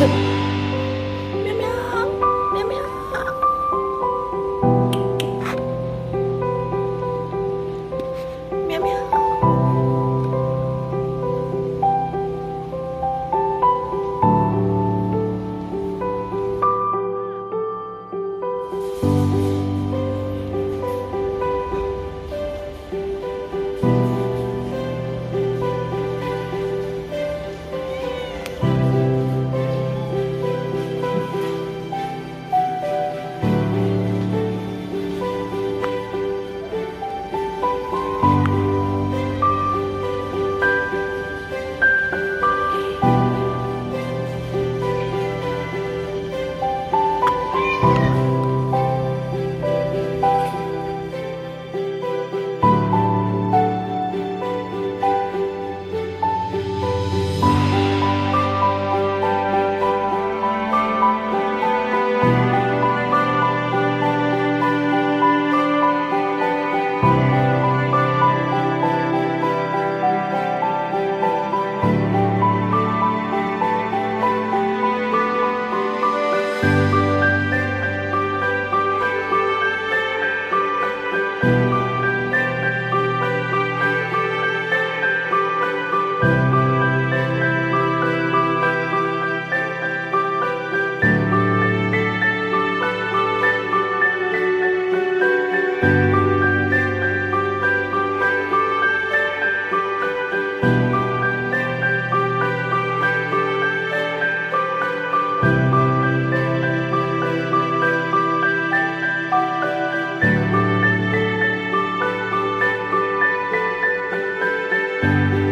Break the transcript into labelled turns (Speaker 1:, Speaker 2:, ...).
Speaker 1: 喵喵喵喵喵喵。Música